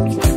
Bye.